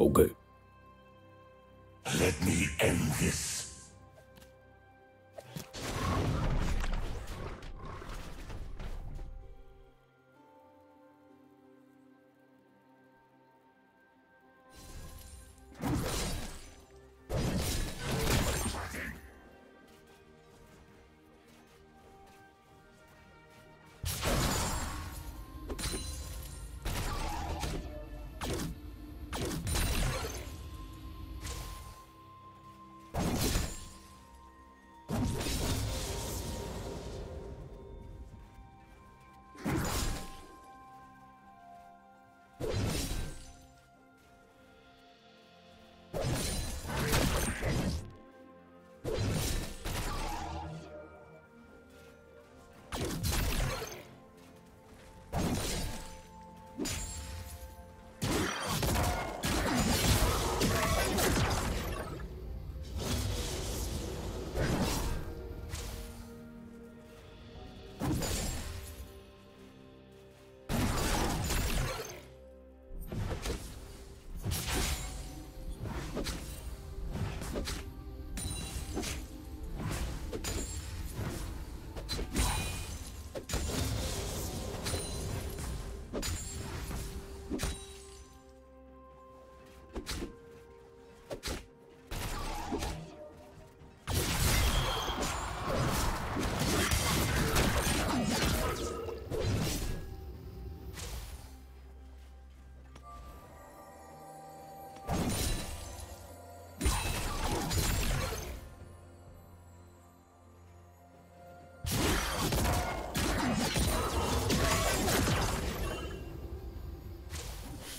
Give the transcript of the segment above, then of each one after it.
Okay. Let me end this.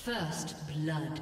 First blood.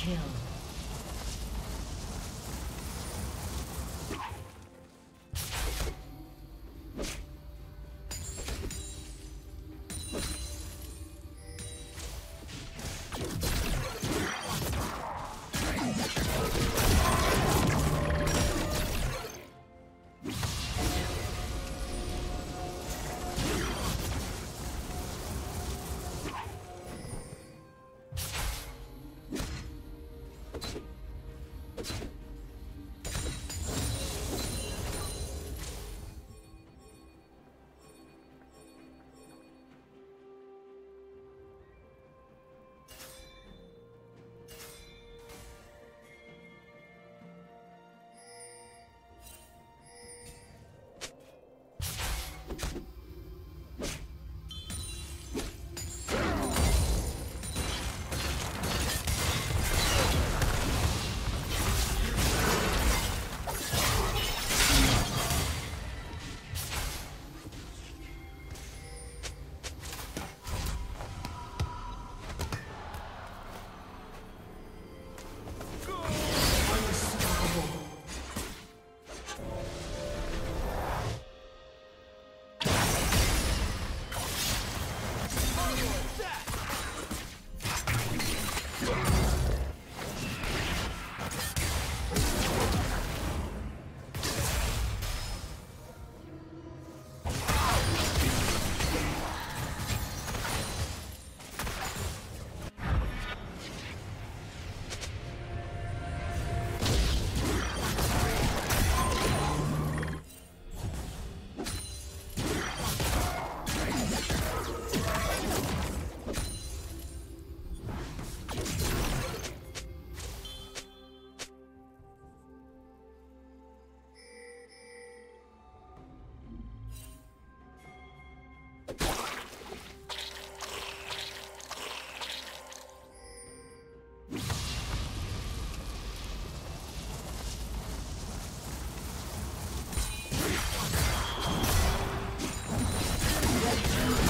Kill. that! Double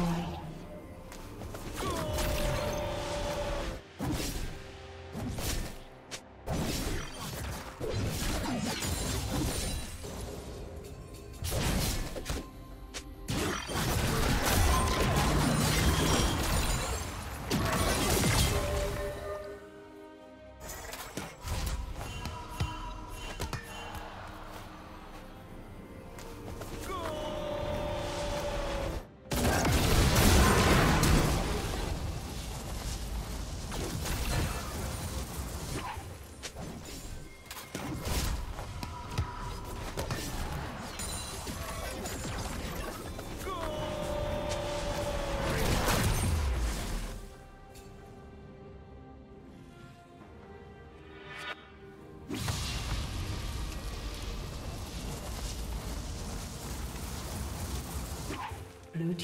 Destroyed.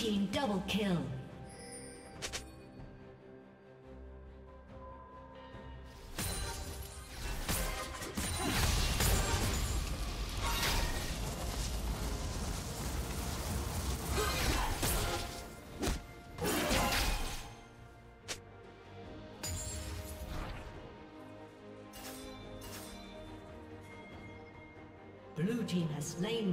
Team double kill. Blue team has slain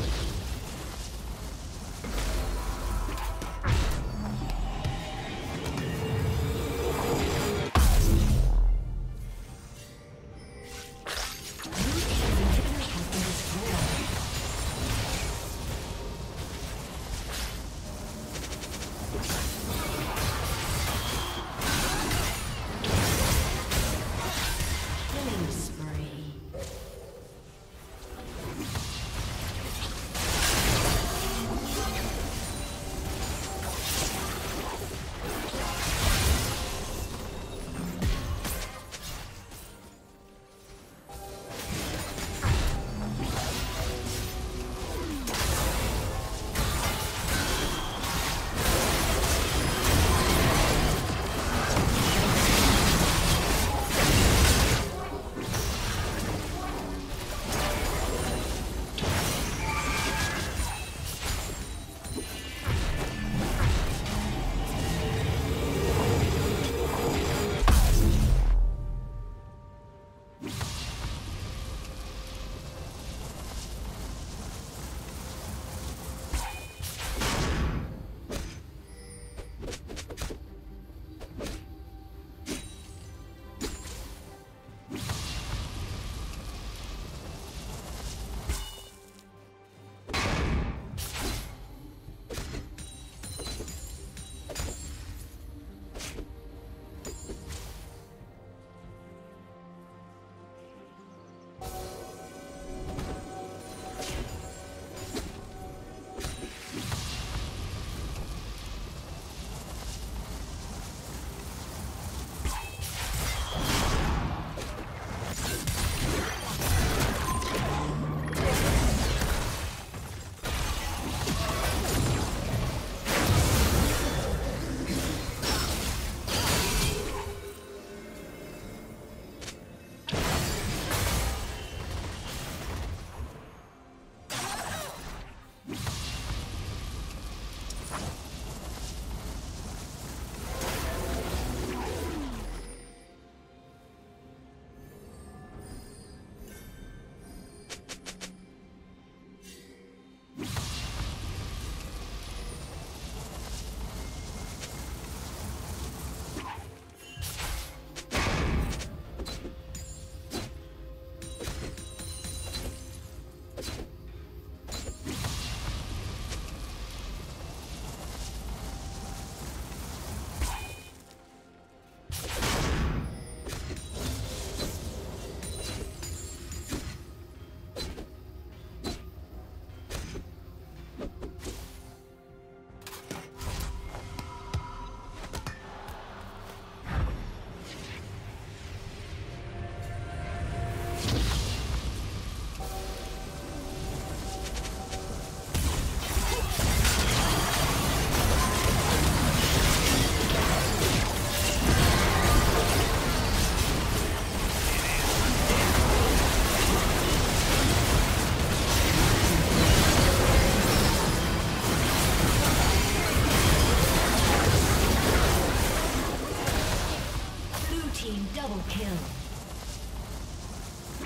Double kill.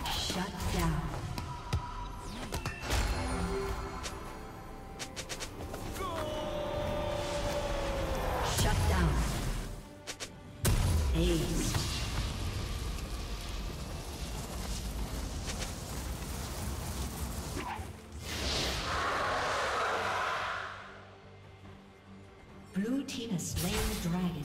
Shut down. Shut down. Ace. Blue team has slain the dragon.